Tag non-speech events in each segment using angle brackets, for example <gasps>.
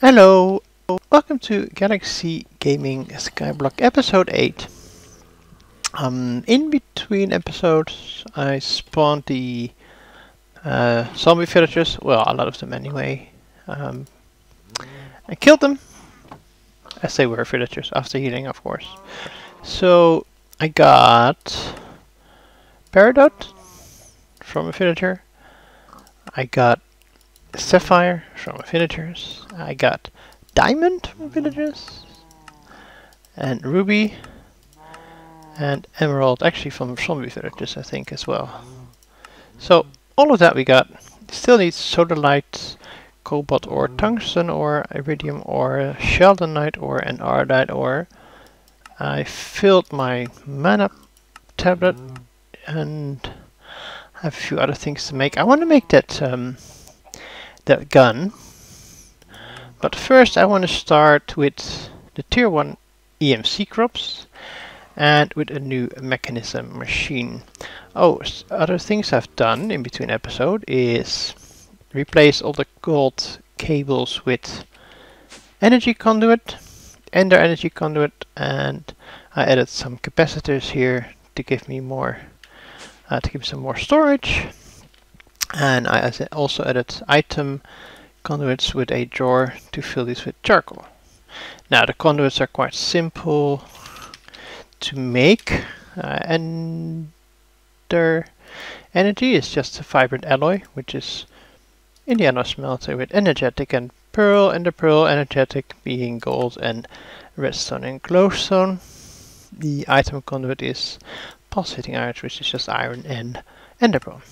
Hello, welcome to Galaxy Gaming Skyblock episode 8. Um, in between episodes I spawned the uh, zombie villagers, well a lot of them anyway. Um, I killed them, as they were villagers, after healing of course. So I got Peridot from a villager, I got Sapphire from villagers. I got Diamond from mm-hmm. villagers. And Ruby. And Emerald, actually from zombie villagers I think as well. So all of that we got. Still need Sodalite, Cobalt ore, mm-hmm. Tungsten ore, Iridium ore, Sheldonite ore and Ardite ore. I filled my mana tablet mm-hmm. and have a few other things to make. I want to make that um, that gun. But first I want to start with the tier 1 EMC crops and with a new Mekanism machine. Oh, other things I've done in between episode is replace all the gold cables with energy conduit, ender energy conduit, and I added some capacitors here to give me more, uh, to give me some more storage and I also added item conduits with a drawer to fill these with charcoal. Now the conduits are quite simple to make uh, and their energy is just a vibrant alloy which is in the Indiana smelter with energetic and pearl and the pearl energetic being gold and redstone and glowstone. The item conduit is pulsating iron which is just iron and enderpearl.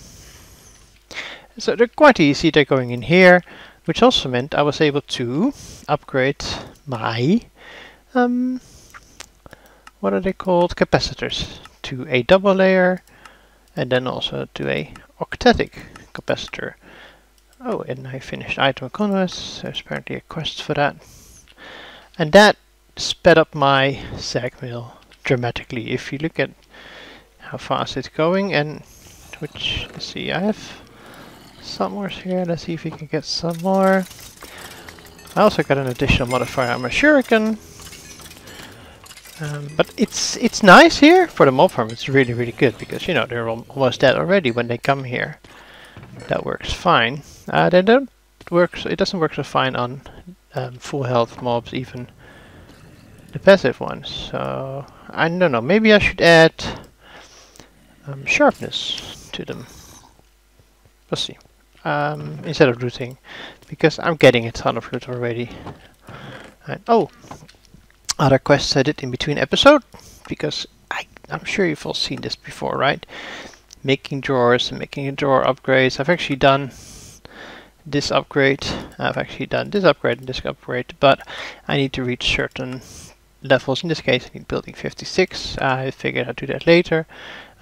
So they're quite easy, they're going in here, which also meant I was able to upgrade my, um, what are they called, capacitors, to a double layer, and then also to a octadic capacitor. Oh, and I finished item converse, there's apparently a quest for that. And that sped up my sag mill dramatically. If you look at how fast it's going, and which, let's see, I have some more here. Let's see if we can get some more. I also got an additional modifier on my shuriken. Um, but it's it's nice here for the mob farm. It's really really good because you know they're almost dead already when they come here. That works fine. Uh, they don't work. It doesn't work so fine on um, full health mobs, even the passive ones. So I don't know. Maybe I should add um, sharpness to them. We'll see um, instead of looting because I'm getting a ton of loot already. And, oh, other quests I did in between episode because I, I'm sure you've all seen this before, right? Making drawers and making a drawer upgrades. I've actually done this upgrade. I've actually done this upgrade and this upgrade, but I need to reach certain levels. In this case, I need building 56. I figured I'd do that later.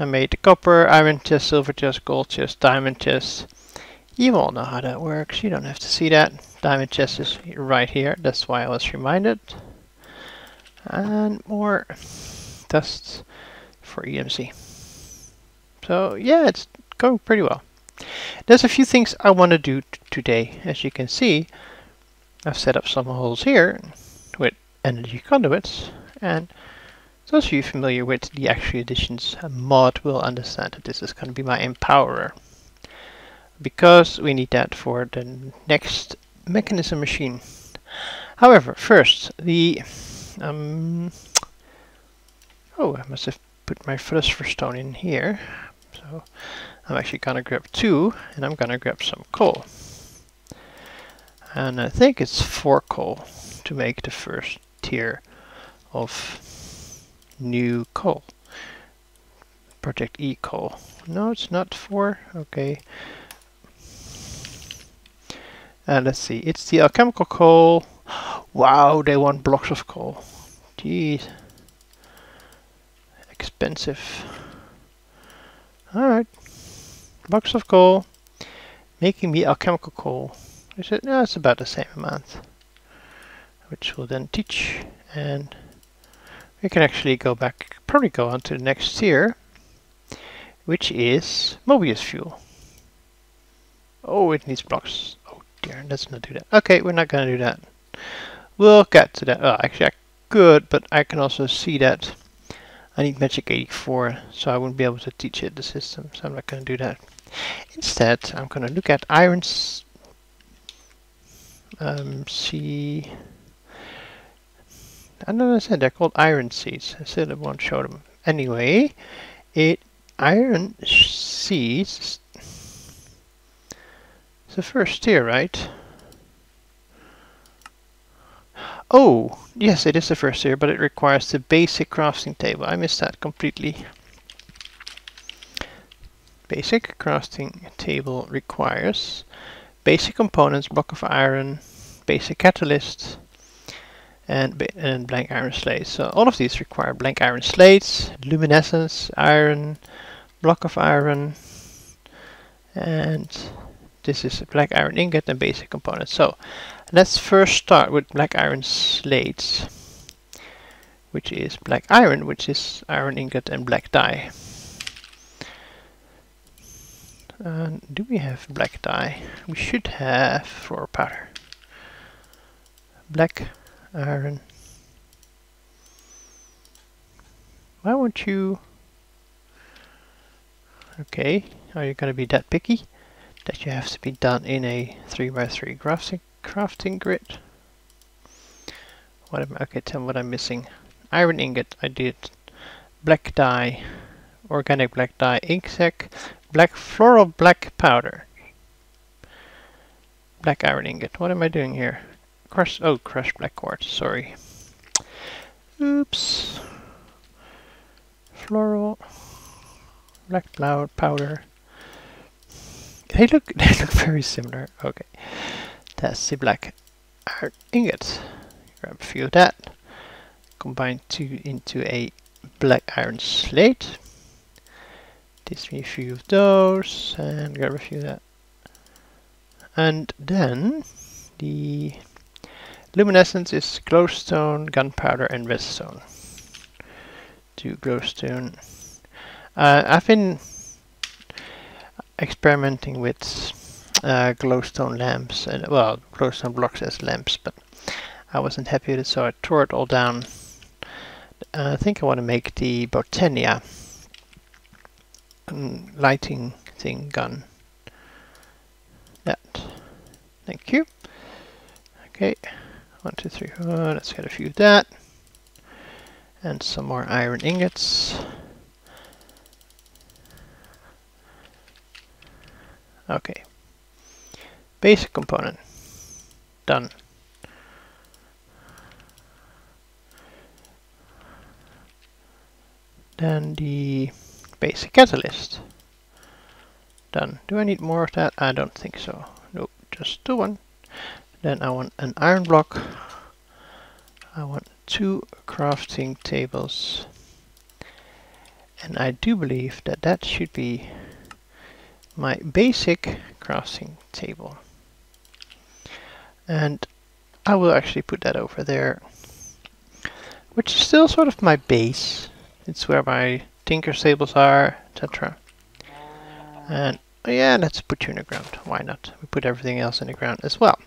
I made the copper, iron chest, silver chest, gold chest, diamond chest, you all know how that works. You don't have to see that. Diamond chest is right here. That's why I was reminded. And more tests for EMC. So yeah, it's going pretty well. There's a few things I want to do today. As you can see, I've set up some holes here with energy conduits. And those of you familiar with the Actually Additions mod will understand that this is going to be my empowerer because we need that for the next Mekanism machine. However, first, the... Um, oh, I must have put my philosopher's stone in here. So I'm actually gonna grab two, and I'm gonna grab some coal. And I think it's four coal to make the first tier of new coal. Project E coal. No, it's not four. Okay. And let's see, it's the alchemical coal. Wow, they want blocks of coal. Jeez. Expensive. Alright. Blocks of coal. Making me alchemical coal. I said, no, it's about the same amount. Which will then teach. And we can actually go back, probably go on to the next tier. Which is Mobius fuel. Oh, it needs blocks. Let's not do that. Okay, we're not going to do that. We'll get to that. Oh, actually I could, but I can also see that I need Magic 84, so I wouldn't be able to teach it the system, so I'm not going to do that. Instead, I'm going to look at irons. Um, see. I don't said they're called iron seeds. I still won't show them. Anyway, it iron seeds. The first tier, right? Oh, yes, it is the first tier, but it requires the basic crafting table. I missed that completely. Basic crafting table requires basic components, block of iron, basic catalyst, and, and blank iron slates. So all of these require blank iron slates, luminescence, iron, block of iron, and this is black iron ingot and basic components. So let's first start with black iron slates, which is black iron, which is iron ingot and black dye. Do we have black dye? We should have for powder. Black iron. Why won't you... Okay, are you gonna be that picky? That you have to be done in a 3x3 crafting, crafting grid? What am okay, tell me what I'm missing. Iron ingot, I did. Black dye, organic black dye, ink sac, Black floral black powder. Black iron ingot. What am I doing here? Crush. Oh, crushed black quartz. Sorry. Oops. Floral black powder. They look. <laughs> They look very similar. Okay. That's the black iron ingot. Grab a few of that. Combine two into a black iron slate. This me a few of those and grab a few of that. And then the luminescence is glowstone, gunpowder and redstone. To glowstone. Uh, I've been experimenting with uh, glowstone lamps and well glowstone blocks as lamps but I wasn't happy with it so I tore it all down. I think I want to make the Botania lighting thing gun. That. Thank you. Okay, one, two, three, four. Let's get a few of that. And some more iron ingots. Okay. Basic component. Done. Then the basic catalyst. Done. Do I need more of that? I don't think so. Nope, just the one. Then I want an iron block. I want two crafting tables. And I do believe that that should be my basic crafting table. And I will actually put that over there, which is still sort of my base. It's where my tinker tables are, etc. And oh yeah, let's put you in the ground. Why not? We put everything else in the ground as well.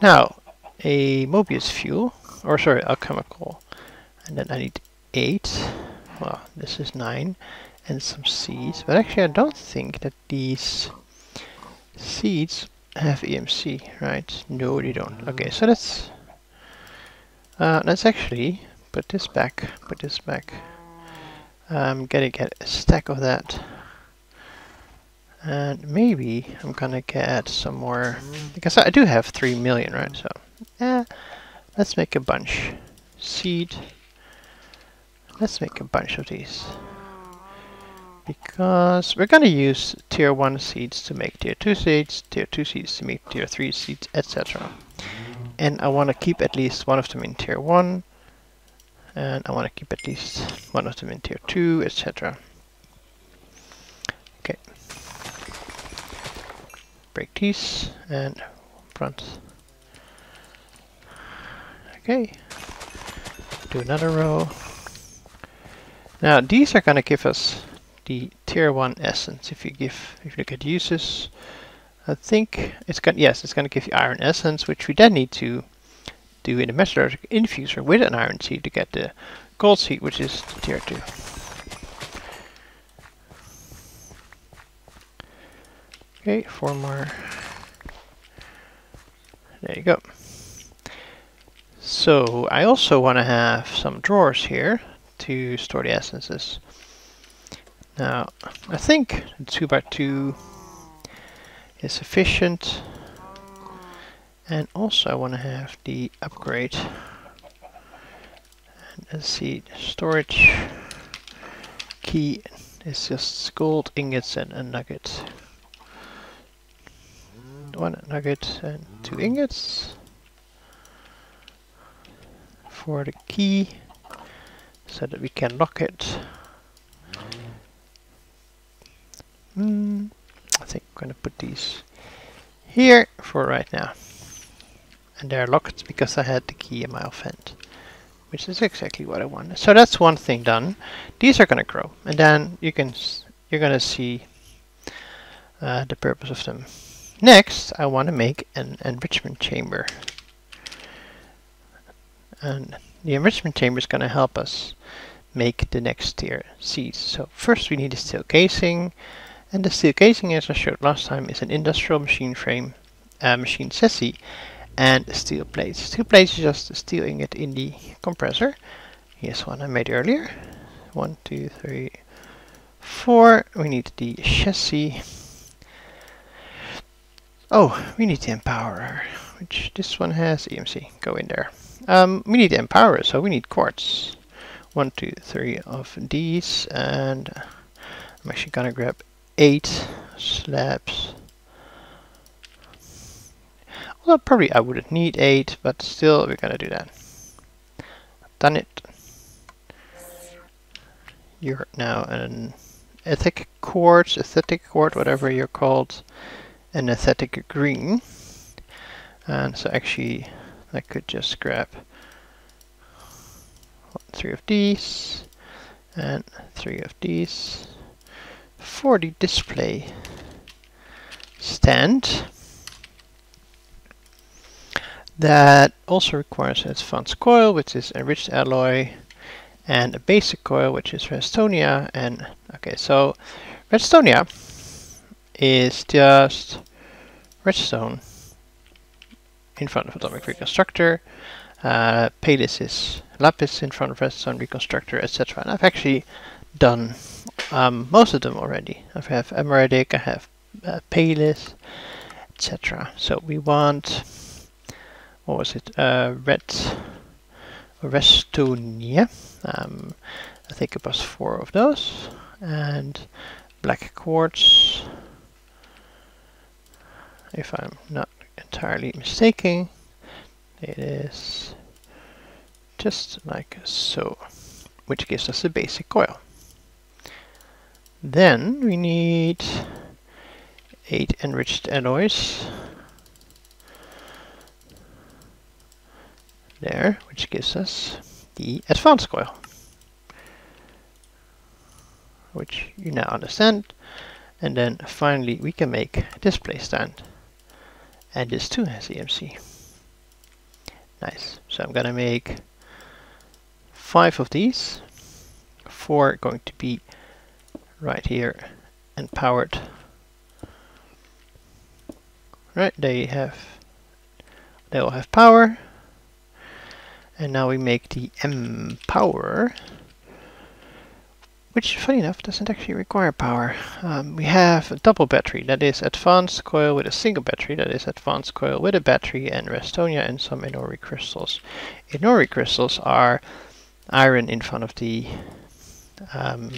Now, a Mobius fuel, or sorry, alchemical. And then I need eight. Well, this is nine. And some seeds. But actually, I don't think that these seeds have EMC, right? No, they don't. Okay, so let's uh, let's actually put this back. Put this back. I'm gonna get a stack of that. And maybe I'm gonna get some more, because I do have 3 million, right? So, yeah, let's make a bunch. Seed. Let's make a bunch of these. Because we're gonna use tier 1 seeds to make tier 2 seeds, tier 2 seeds to make tier 3 seeds, etc. And I want to keep at least one of them in tier 1, and I want to keep at least one of them in tier 2, etc. Okay. Break these and front. Okay. Do another row. Now these are going to give us the tier 1 essence. If you give, if you look at uses, I think it's going yes, it's going to give you iron essence, which we then need to do in the metallurgic infuser with an iron seed to get the gold seed, which is tier 2. Okay, four more. There you go. So I also want to have some drawers here to store the essences. Now, I think 2 by 2 is sufficient. And also I want to have the upgrade. And let's see, storage key is just gold ingots and a nugget. One nugget and two ingots. For the key, so that we can lock it. Mm, I think I'm going to put these here for right now. And they're locked because I had the key in my offhand. Which is exactly what I wanted. So that's one thing done. These are going to grow. And then you can you're going to see uh, the purpose of them. Next, I want to make an enrichment chamber. And the enrichment chamber is going to help us make the next tier seeds. So first we need a steel casing. And the steel casing, as I showed last time, is an industrial machine frame, uh, machine chassis, and steel plates. Steel plates is just steel ingot in the compressor. Here's one I made earlier. One, two, three, four. We need the chassis. Oh, we need the empowerer, which this one has EMC. Go in there. Um, we need the empowerer, so we need quartz. One, two, three of these, and I'm actually gonna grab eight slabs. Well, probably I wouldn't need eight, but still we're gonna do that. Done it. You're now an ethic quartz, aesthetic quartz, whatever you're called, an aesthetic green. And so actually I could just grab three of these and three of these for the display. Stand. That also requires an advanced coil which is enriched alloy and a basic coil which is redstonia and okay so redstonia is just redstone in front of atomic reconstructor. Uh, Palis is lapis in front of redstone reconstructor etc and I've actually done um, most of them already. I have emeradic, I have uh, etc. So we want, what was it, uh, red Redstonia. Um, I think it was four of those. And black quartz, if I'm not entirely mistaken, it is just like so, which gives us a basic coil. Then we need eight enriched alloys. There, which gives us the advanced coil. Which you now understand. And then finally we can make display stand. And this too has EMC. Nice. So I'm gonna make five of these. Four going to be right here and powered. Right, they have they will have power. And now we make the M power, which funny enough doesn't actually require power. Um, we have a double battery, that is advanced coil with a single battery, that is advanced coil with a battery and restonia and some Enori crystals. Enori crystals are iron in front of the um,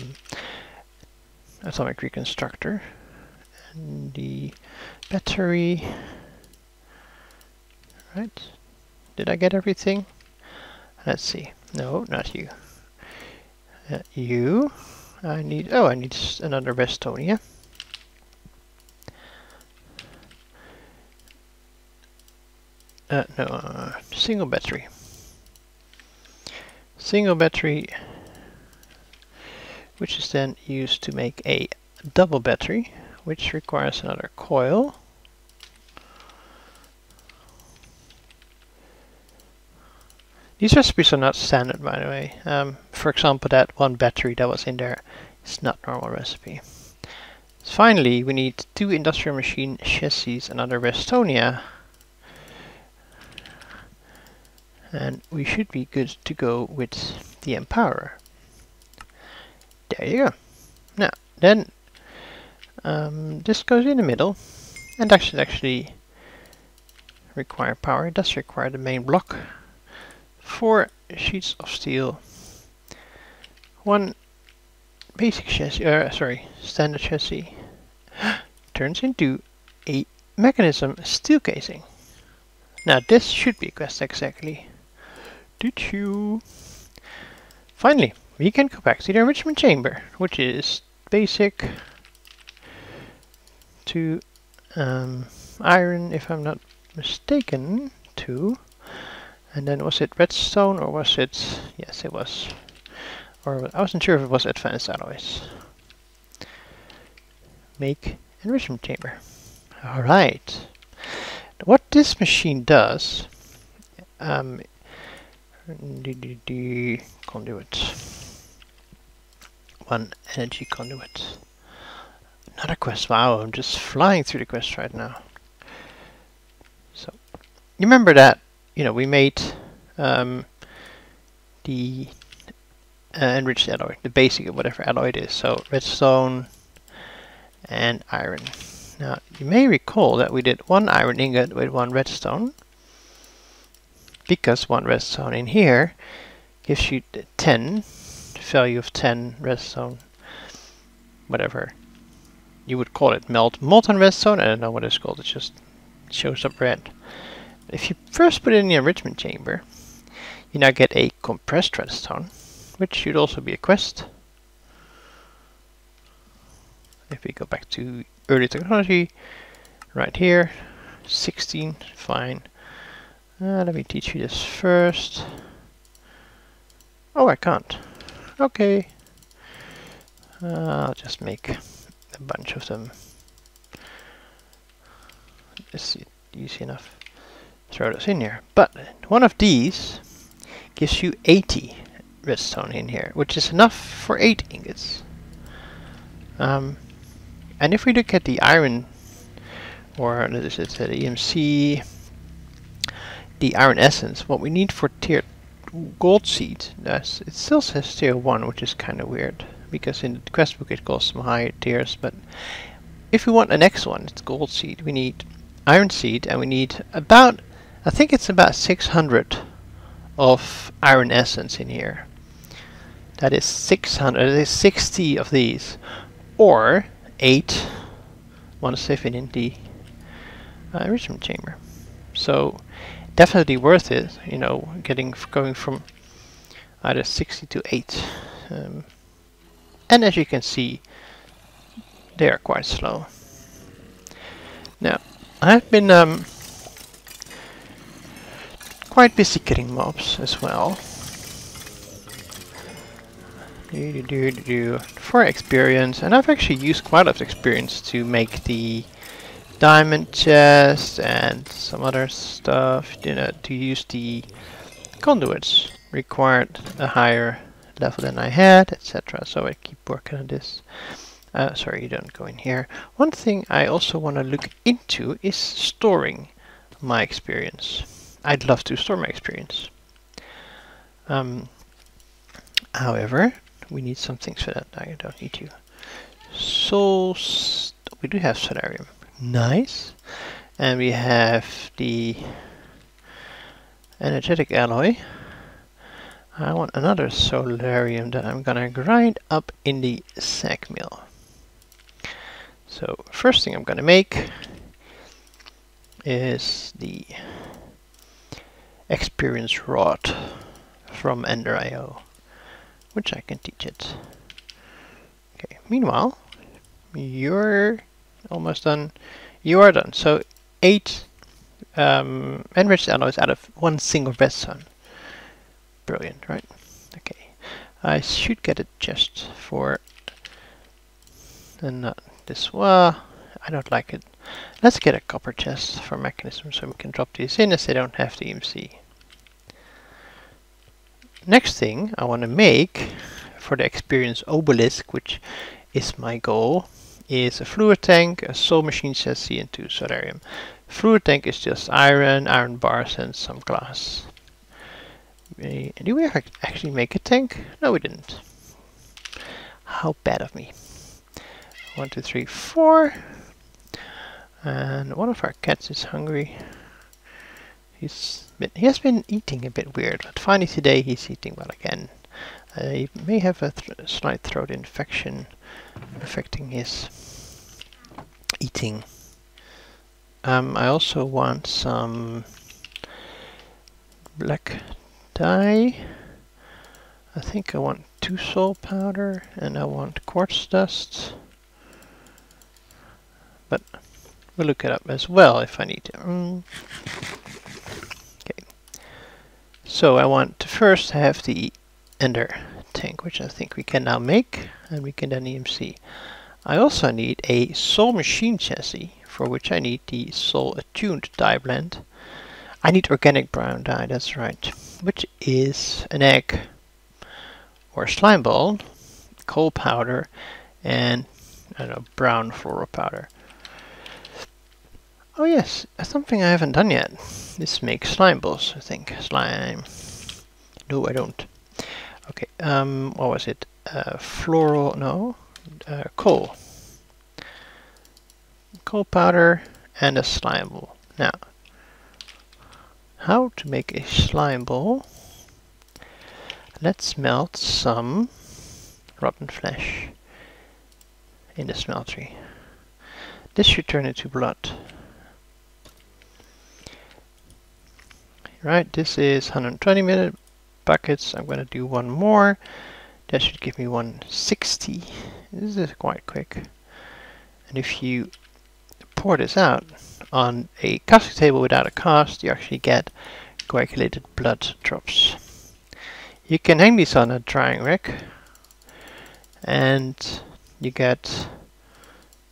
atomic reconstructor. And the battery. Right. Did I get everything? Let's see. No not you. Uh, you. I need oh I need another Redstonia uh, no uh, single battery. Single battery which is then used to make a double battery, which requires another coil. These recipes are not standard, by the way. Um, for example, that one battery that was in there is not normal recipe. Finally, we need two industrial machine chassis, another Restonia, and we should be good to go with the Empower. There you go. Now, then um, this goes in the middle, and that should actually require power. It does require the main block, four sheets of steel, one basic chassis, uh, sorry, standard chassis, <gasps> turns into a Mekanism steel casing. Now this should be a quest exactly. Did you? Finally, we can go back to the enrichment chamber, which is basic to um, iron, if I'm not mistaken, to. And then was it redstone or was it? Yes, it was. Or I wasn't sure if it was advanced alloys. Make enrichment chamber. All right. What this machine does, um, conduit, one energy conduit. Another quest. Wow, I'm just flying through the quest right now. So, you remember that, you know, we made um, the uh, enriched alloy, the basic of whatever alloy it is. So, redstone and iron. Now, you may recall that we did one iron ingot with one redstone, because one redstone in here gives you 10, value of 10 redstone, whatever you would call it melt molten redstone. I don't know what it's called. It just shows up red. If you first put it in the enrichment chamber, you now get a compressed redstone, which should also be a quest. If we go back to early technology, right here, 16, fine. Uh, let me teach you this first. Oh, I can't. Okay. Uh, I'll just make a bunch of them. Is it easy enough? Throw those in here. But one of these gives you 80 redstone in here, which is enough for 8 ingots. Um, and if we look at the iron, or this is the EMC, the iron essence, what we need for tier gold seed, yes, it still says tier 1, which is kind of weird because in the quest book it calls some higher tiers, but if we want the next one, it's gold seed, we need iron seed and we need about, I think it's about 600 of iron essence in here. That is 600, that is 60 of these, or 8 want to save it in the uh, enrichment chamber. So definitely worth it, you know, getting going from either 60 to 8. Um, and as you can see they are quite slow. Now I've been um, quite busy killing mobs as well. Do, do, do, do, for experience, and I've actually used quite a lot of experience to make the diamond chest and some other stuff, you know, to use the conduits required a higher level than I had, etc. So I keep working on this. Uh, sorry, you don't go in here. One thing I also want to look into is storing my experience. I'd love to store my experience. Um, however, we need some things for that. I don't need to. So, we do have soularium. Nice. And we have the energetic alloy. I want another soularium that I'm gonna grind up in the sag mill. So first thing I'm gonna make is the experience rod from Ender.io, which I can teach it. Okay, meanwhile, you're almost done. You are done. So eight um, enriched alloys out of one single redstone. Brilliant, right? Okay. I should get a chest for and not this one. I don't like it. Let's get a copper chest for Mekanism so we can drop these in as they don't have the EMC. next thing I want to make for the experience obelisk, which is my goal, is a fluid tank, a soul machine chassis, and two soularium. Fluid tank is just iron, iron bars, and some glass. We, did we actually make a tank? No, we didn't. How bad of me. One, two, three, four. And one of our cats is hungry. He's been, he has been eating a bit weird, but finally today he's eating well again. He may have a th slight throat infection affecting his eating. Um, I also want some black dye. I think I want two soul powder and I want quartz dust. But we'll look it up as well if I need to. Mm. Okay. So I want to first have the ender tank, which I think we can now make, and we can then EMC. I also need a soul machine chassis, for which I need the soul attuned dye blend. I need organic brown dye, that's right, which is an egg or slime ball, coal powder, and I know, brown fluoro powder. Oh yes, something I haven't done yet. This makes slime balls, I think. Slime. No, I don't. Okay, um, what was it? Uh, floral, no, uh, coal. Coal powder and a slime ball. Now, how to make a slime ball? Let's melt some rotten flesh in the smeltery. This should turn into blood. Right, this is 120 minute buckets. I'm going to do one more. That should give me 160. This is quite quick. And if you pour this out on a casting table without a cast, you actually get coagulated blood drops. You can hang these on a drying rack and you get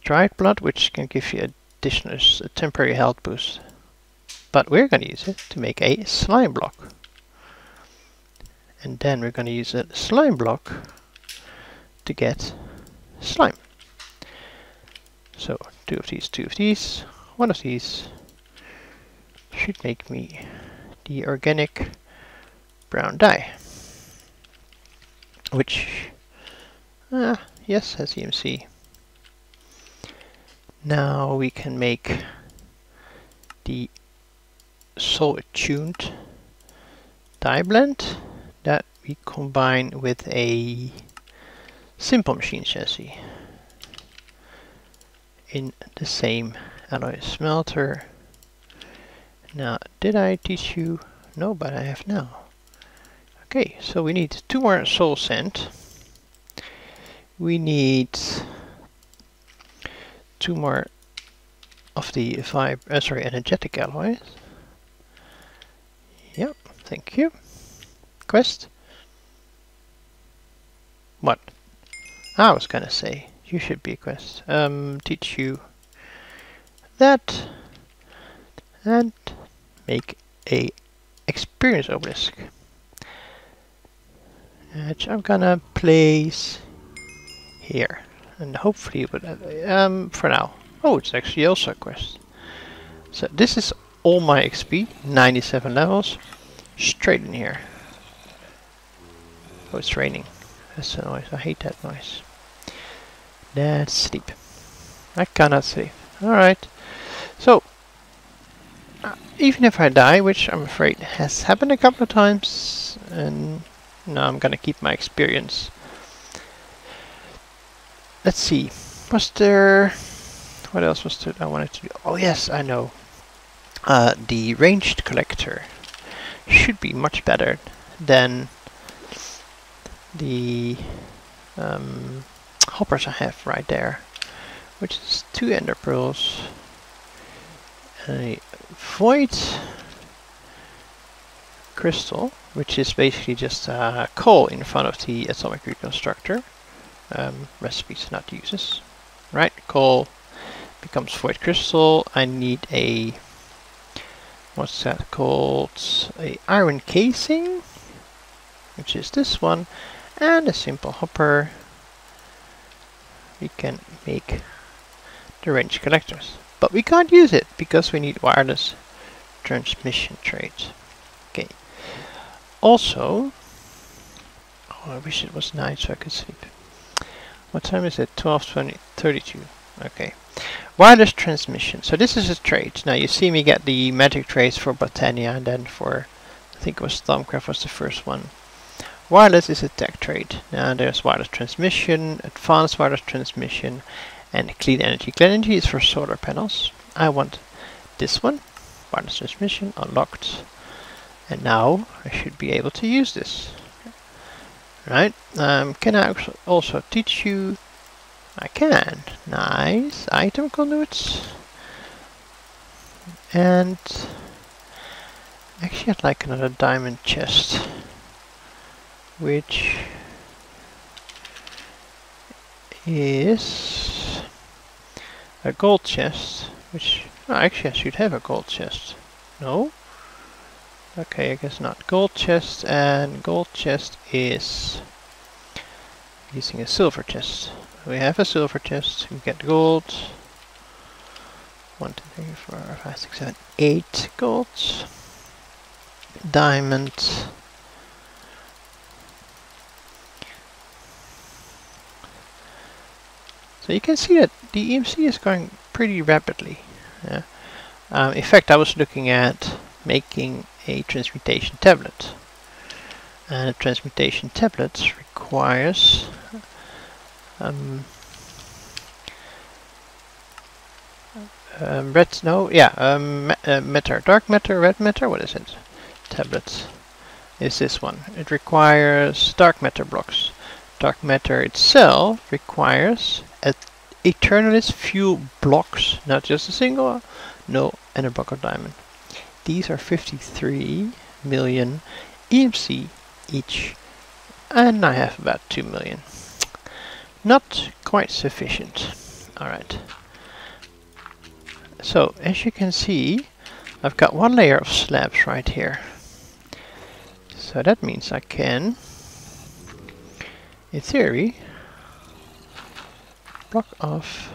dried blood which can give you additional a temporary health boost. But we're going to use it to make a slime block. And then we're going to use a slime block to get slime. So two of these, two of these, one of these should make me the organic brown dye which, uh, yes, has EMC. Now we can make the soul-tuned dye blend we combine with a simple machine chassis in the same alloy smelter. Now, did I teach you? No, but I have now. Okay, so we need two more soul sand. We need two more of the vib uh, sorry, energetic alloys. Yep, thank you. Quest? What? I was gonna say, you should be a quest. Um, teach you that and make a experience obelisk which I'm gonna place here and hopefully but um for now. Oh it's actually also a quest. So this is all my XP 97 levels straight in here. Oh it's raining that's a noise I hate that noise let's sleep I cannot sleep alright so uh, even if I die which I'm afraid has happened a couple of times and now I'm gonna keep my experience. Let's see. Was there... What else was there I wanted to do? Oh yes, I know. Uh, the ranged collector should be much better than the um, hoppers I have right there. Which is two ender pearls, a void crystal, which is basically just a coal in front of the atomic reconstructor. Um, recipes, not uses. Right, coal becomes void crystal. I need a, what's that called? A iron casing? which is this one, and a simple hopper, we can make the range collectors. But we can't use it because we need wireless transmission traits. Okay. Also, oh, I wish it was night so I could sleep. What time is it? 12:20, 32. Okay. Wireless transmission. So this is a trait. Now you see me get the magic traits for Botania and then for, I think it was Thaumcraft was the first one. Wireless is a tech trait. Now there's wireless transmission, advanced wireless transmission, and clean energy. Clean energy is for solar panels. I want this one, wireless transmission, unlocked. And now I should be able to use this. Right, um, can I also teach you? I can. Nice. Item conduits. And actually I'd like another diamond chest. Which is a gold chest, which oh, actually I should have a gold chest. No? Okay, I guess not. Gold chest and gold chest is using a silver chest. We have a silver chest, we get gold. One, two, three, four, five, six, seven, eight golds. Diamond. So you can see that the EMC is going pretty rapidly. Yeah. Um, in fact, I was looking at making a transmutation tablet. And a transmutation tablet requires um, um, red, no, yeah, um, uh, matter, dark matter, red matter, what is it? Tablets is this one. It requires dark matter blocks. Dark matter itself requires a Eternalis few blocks, not just a single, no, and a block of diamond. These are 53 million EMC each, and I have about 2 million. Not quite sufficient. Alright. So, as you can see, I've got one layer of slabs right here. So that means I can, in theory, block off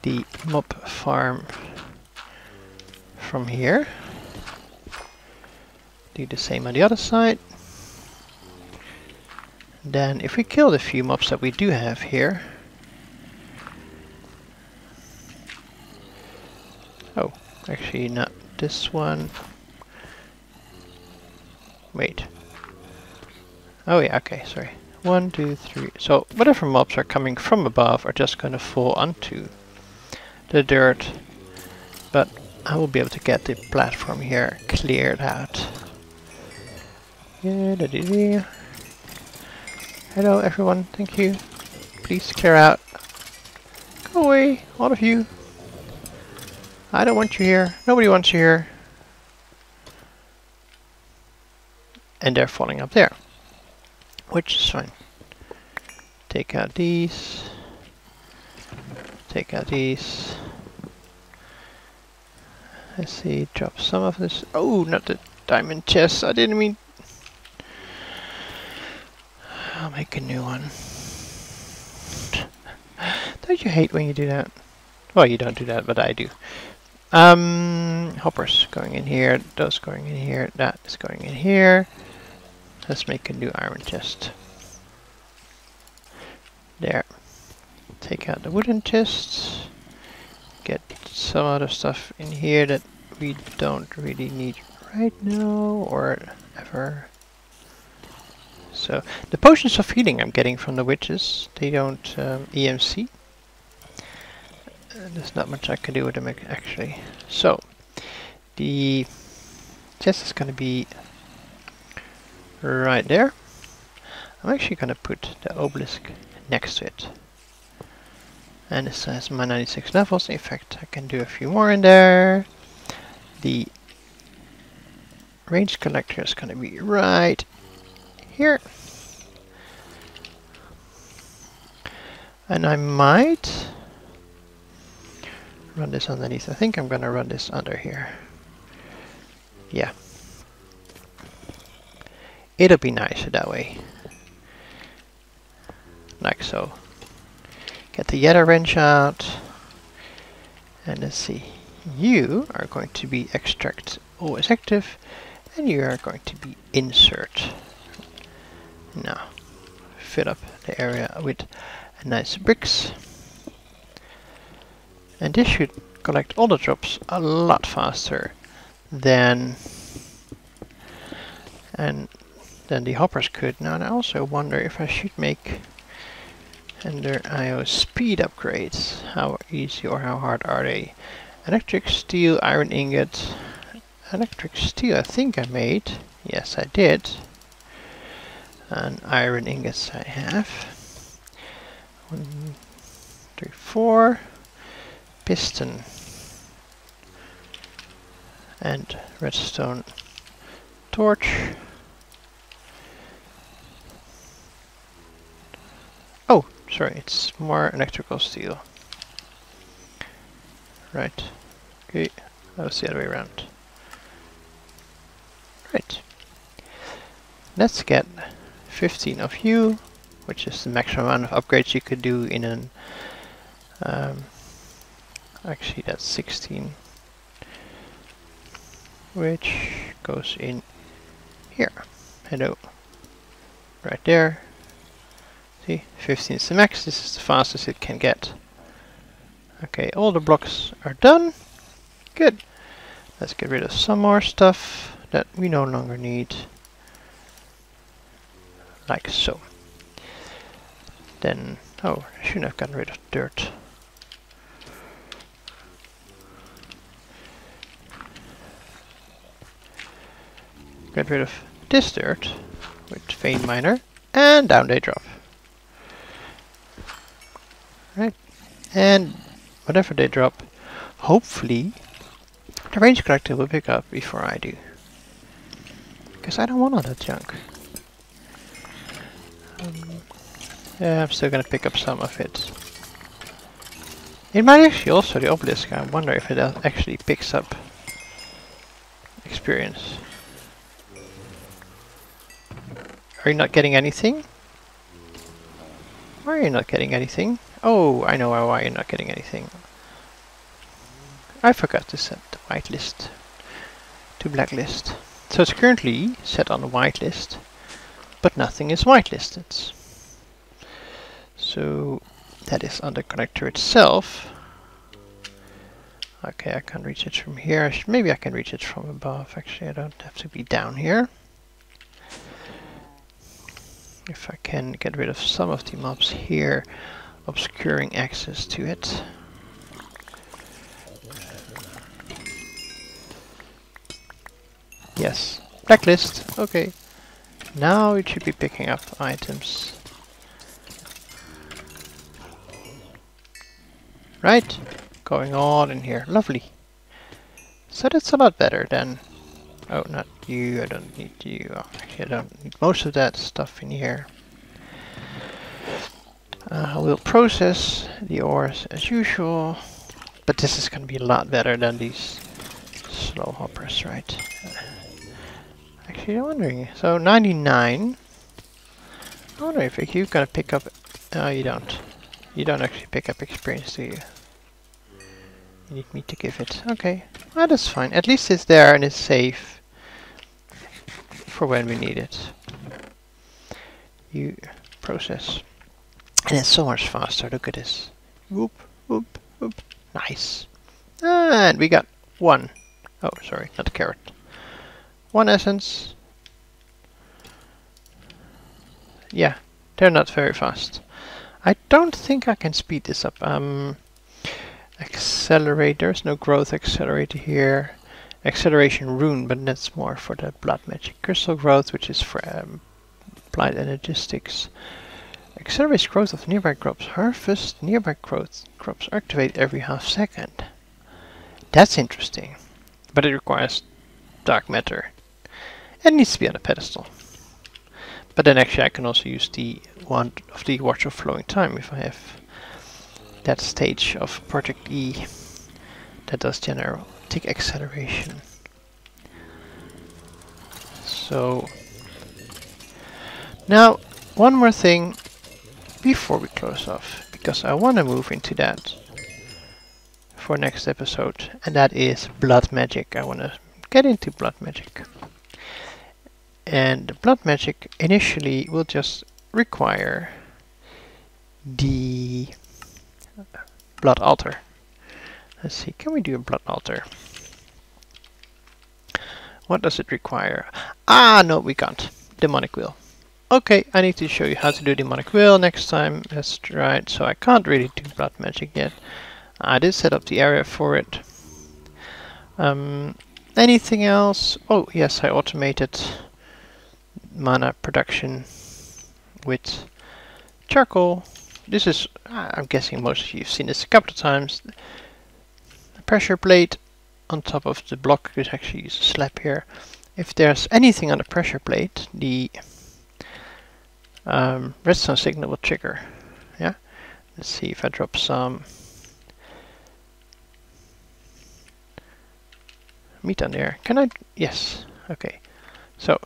the mob farm from here. Do the same on the other side. Then if we kill the few mobs that we do have here. Oh, actually not this one. Wait. Oh yeah, okay, sorry. One, two, three. So whatever mobs are coming from above are just going to fall onto the dirt. But I will be able to get the platform here cleared out. Yeah, da -dee -dee. Hello everyone, thank you. Please clear out. Go away, all of you. I don't want you here. Nobody wants you here. And they're falling up there. Which is fine. Take out these. Take out these. Let's see, drop some of this. Oh, not the diamond chest. I didn't mean... I'll make a new one. <laughs> don't you hate when you do that? Well, you don't do that, but I do. Um, hoppers going in here, those going in here, that is going in here. Let's make a new iron chest. There. Take out the wooden chests get some other stuff in here that we don't really need right now or ever. So the potions of healing I'm getting from the witches, they don't um, EMC. Uh, there's not much I can do with them actually. So the chest is going to be right there. I'm actually going to put the obelisk next to it and this has my 96 levels. In fact, I can do a few more in there. The range collector is going to be right here. And I might run this underneath. I think I'm going to run this under here. Yeah. It'll be nicer that way. Like so. Get the Yeta wrench out. And let's see. You are going to be extract always active. And you are going to be insert. Now, fill up the area with nice bricks. And this should collect all the drops a lot faster than and than the hoppers could. Now I also wonder if I should make Ender IO speed upgrades. How easy or how hard are they? Electric steel, iron ingot. Electric steel I think I made. Yes I did. And iron ingots I have. One, three, four. Piston. And redstone torch. Oh, sorry, it's more electrical steel. Right. Okay, that was the other way around. Right. Let's get 15 of you, which is the maximum amount of upgrades you could do in an... Um, actually, that's 16. Which goes in here. Hello. Right there. See, 15 is the max. This is the fastest it can get. Okay, all the blocks are done. Good. Let's get rid of some more stuff that we no longer need. Like so. Then, oh, I shouldn't have gotten rid of dirt. Get rid of this dirt with vein miner and down they drop. Right, and whatever they drop, hopefully the range collector will pick up before I do. Because I don't want all that junk. Um, yeah, I'm still gonna pick up some of it. It might actually also the obelisk, I wonder if it actually picks up experience. Are you not getting anything? Why are you not getting anything? Oh, I know why you're not getting anything. I forgot to set the whitelist to blacklist. So it's currently set on the whitelist, but nothing is whitelisted. So that is on the connector itself. Okay, I can reach it from here. Maybe I can reach it from above. Actually, I don't have to be down here. If I can get rid of some of the mobs here, obscuring access to it. Yes, blacklist, okay. Now it should be picking up items. Right, going on in here, lovely. So that's a lot better than Oh, not you. I don't need you. Actually, I don't need most of that stuff in here. Uh, we'll process the ores as usual. But this is going to be a lot better than these slow hoppers, right? Actually, I'm wondering. So, 99. I wonder if you're going to pick up... No, you don't. You don't actually pick up experience, do you? You need me to give it. Okay. Well, that's fine. At least it's there and it's safe for when we need it. You process. And it's so much faster. Look at this. Whoop, whoop, whoop. Nice. And we got one. Oh, sorry, not a carrot. One essence. Yeah, they're not very fast. I don't think I can speed this up. Um, accelerate. There's no growth accelerator here acceleration rune, but that's more for the blood magic crystal growth, which is for um, applied energistics. Accelerates growth of nearby crops. Harvest nearby growth crops activate every half second. That's interesting, but it requires dark matter. It needs to be on a pedestal. But then actually I can also use the one of the Watch of Flowing Time if I have that stage of Project E that does general acceleration. So Now, one more thing before we close off, because I want to move into that for next episode, and that is blood magic. I want to get into blood magic. And blood magic initially will just require the blood altar. Let's see, can we do a blood altar? What does it require? Ah, no, we can't. Demonic will. Okay, I need to show you how to do demonic will next time. That's right, so I can't really do blood magic yet. I did set up the area for it. Um, anything else? Oh, yes, I automated mana production with charcoal. This is, I'm guessing most of you have seen this a couple of times. The pressure plate on top of the block, is actually a slab here. If there's anything on the pressure plate, the um, redstone signal will trigger. Yeah. Let's see if I drop some meat on there. Can I? Yes. Okay. So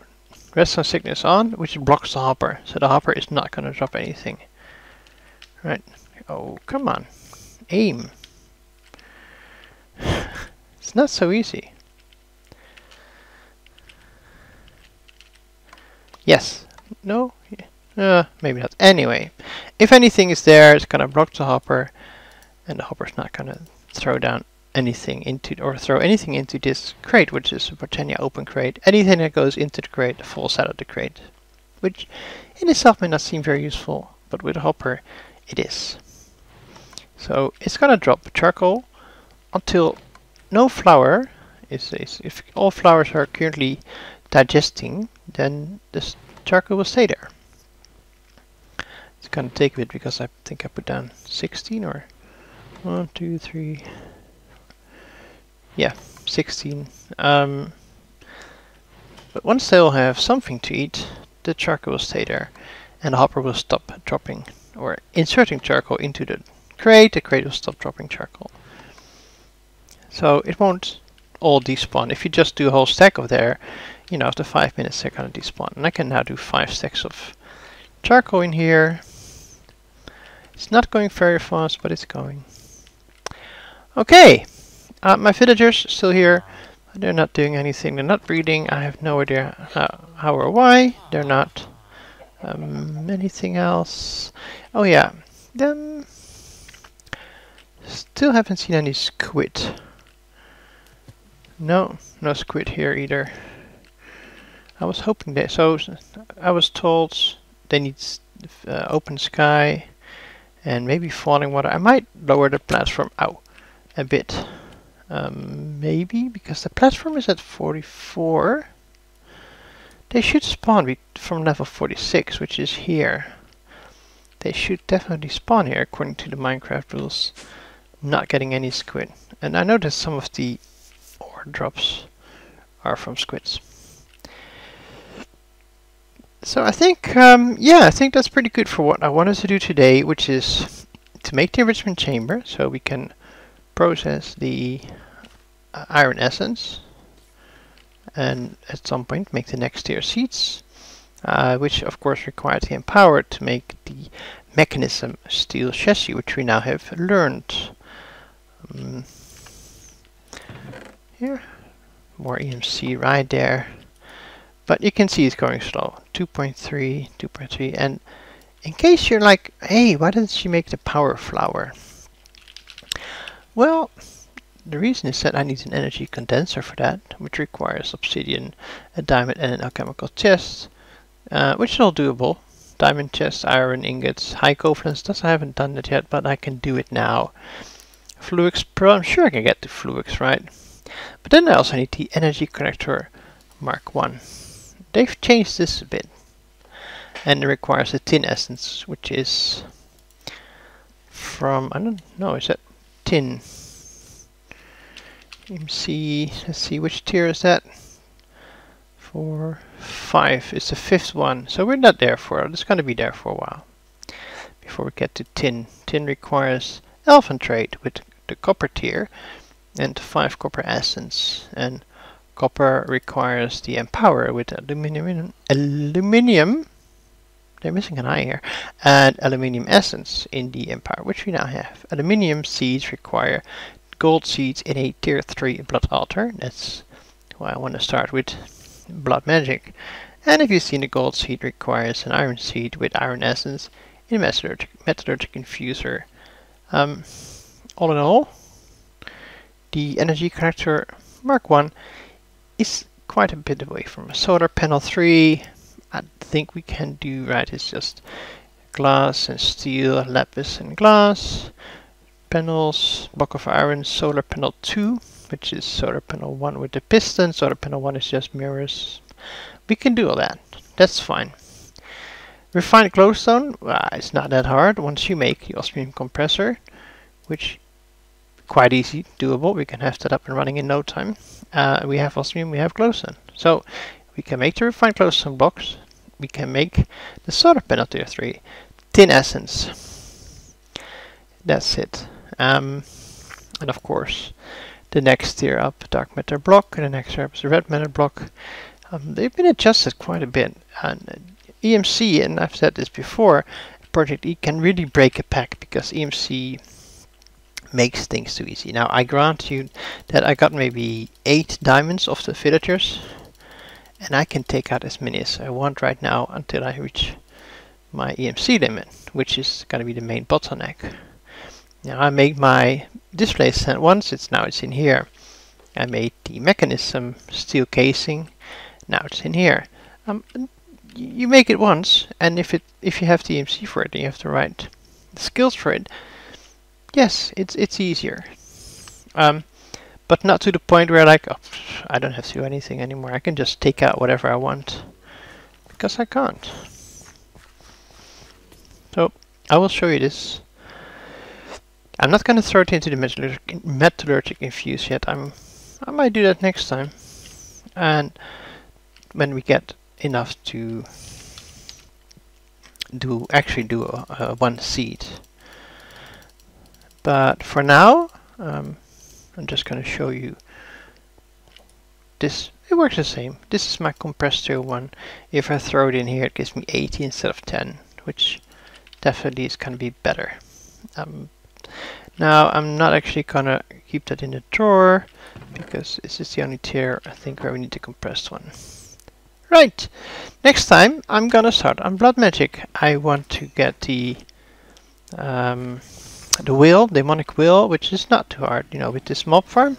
redstone signal is on, which blocks the hopper. So the hopper is not going to drop anything. Right. Oh, come on. Aim. <sighs> it's not so easy. Yes. No? Uh, maybe not. Anyway, if anything is there, it's gonna block the hopper, and the hopper's not gonna throw down anything into or throw anything into this crate, which is a Botania open crate. Anything that goes into the crate falls out of the crate, which in itself may not seem very useful, but with a hopper, it is. So it's gonna drop charcoal until no flower is, is if all flowers are currently digesting, then this charcoal will stay there. It's gonna take a bit because I think I put down 16 or one, two, three, yeah, 16. Um, but once they all have something to eat, the charcoal will stay there and the hopper will stop dropping or inserting charcoal into the crate, the crate will stop dropping charcoal. So it won't all despawn. If you just do a whole stack of there, you know, after five minutes they're gonna despawn. And I can now do five stacks of charcoal in here it's not going very fast, but it's going. Okay, uh, my villagers still here. They're not doing anything. They're not breeding. I have no idea how, how or why. They're not. Um, anything else? Oh yeah. Um, still haven't seen any squid. No, no squid here either. I was hoping that. So I was told they need uh, open sky and maybe falling water. I might lower the platform out a bit. Um, maybe, because the platform is at 44. They should spawn from level 46, which is here. They should definitely spawn here, according to the Minecraft rules. Not getting any squid. And I noticed some of the ore drops are from squids. So I think, um, yeah, I think that's pretty good for what I wanted to do today, which is to make the enrichment chamber so we can process the uh, iron essence and at some point make the next tier seeds, uh, which of course requires the Empowerer to make the Mekanism steel chassis, which we now have learned. Um, here, more EMC right there. But you can see it's going slow. 2.3, 2.3. And in case you're like, hey, why doesn't she make the power flower? Well, the reason is that I need an energy condenser for that, which requires obsidian, a diamond, and an alchemical chest, uh, which is all doable. Diamond chest, iron ingots, high covalence dust. I haven't done that yet, but I can do it now. Fluix Pro, I'm sure I can get the Fluix, right? But then I also need the energy collector Mark 1. They've changed this a bit. And it requires a tin essence, which is from, I don't know, is that tin? MC, let's see, which tier is that? Four, five, it's the fifth one. So we're not there for, it's going to be there for a while. Before we get to tin. Tin requires elven trade with the copper tier and five copper essence. And Copper requires the Empowerer with aluminium, aluminium they're missing an eye here, and aluminium essence in the Empowerer, which we now have. Aluminium seeds require gold seeds in a tier 3 blood altar. That's why I want to start with blood magic. And if you've seen the gold seed requires an iron seed with iron essence in a metallurgic, metallurgic infuser. Um, all in all, the energy collector Mark 1 is quite a bit away from a solar panel. 3 I think we can do right it's just glass and steel lapis and glass panels block of iron solar panel 2 which is solar panel 1 with the piston. Solar panel 1 is just mirrors. We can do all that. That's fine. Refined glowstone uh, it's not that hard. Once you make the osmium compressor which quite easy doable we can have that up and running in no time uh, we have osmium we have glowstone so we can make the refined glowstone blocks. We can make the solar panel tier 3. Tin essence. That's it. Um, and of course, the next tier up, dark matter block, and the next tier up is the red matter block. Um, they've been adjusted quite a bit. And EMC, and I've said this before, Project E can really break a pack because EMC makes things too easy. Now I grant you that I got maybe 8 diamonds of the villagers and I can take out as many as I want right now until I reach my EMC limit, which is going to be the main bottleneck. Now I made my display stand once, it's now it's in here. I made the Mekanism steel casing, now it's in here. Um, you make it once, and if it if you have the EMC for it, and you have the right skills for it, yes, it's it's easier. Um, but not to the point where like, oh, I don't have to do anything anymore. I can just take out whatever I want. Because I can't. So, I will show you this. I'm not going to throw it into the metallurgic, metallurgic infuse yet. I'm, I might do that next time. And when we get enough to do actually do a, one seed. But for now, um, I'm just going to show you this. It works the same. This is my compressor one. If I throw it in here, it gives me 80 instead of 10, which definitely is going to be better. Um, now, I'm not actually going to keep that in the drawer, because this is the only tier, I think, where we need the compressed one. Right, next time I'm gonna start on Blood Magic. I want to get the um, the will, demonic will, which is not too hard, you know, with this mob farm,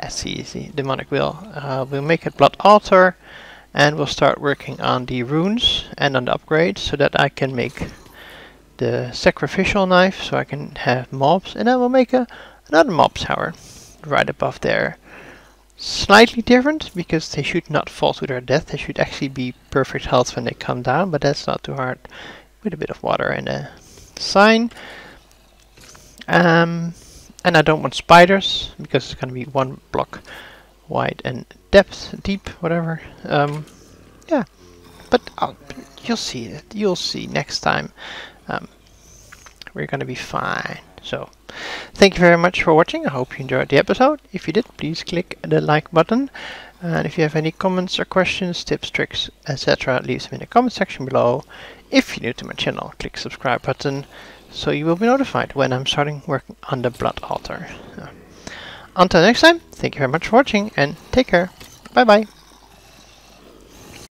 that's easy, demonic will. Uh, we'll make a blood altar, and we'll start working on the runes and on the upgrades, so that I can make the sacrificial knife, so I can have mobs, and then we'll make a, another mob tower right above there. Slightly different, because they should not fall to their death, they should actually be perfect health when they come down, but that's not too hard, with a bit of water and a sign. Um, and I don't want spiders because it's going to be one block wide and depth, deep, whatever. Um, yeah, but I'll, you'll see it. You'll see next time. Um, we're going to be fine. So, thank you very much for watching. I hope you enjoyed the episode. If you did, please click the like button. And if you have any comments or questions, tips, tricks, etc., leave them in the comment section below. If you're new to my channel, click subscribe button so you will be notified when I'm starting working on the blood altar. Until next time, thank you very much for watching and take care. Bye bye.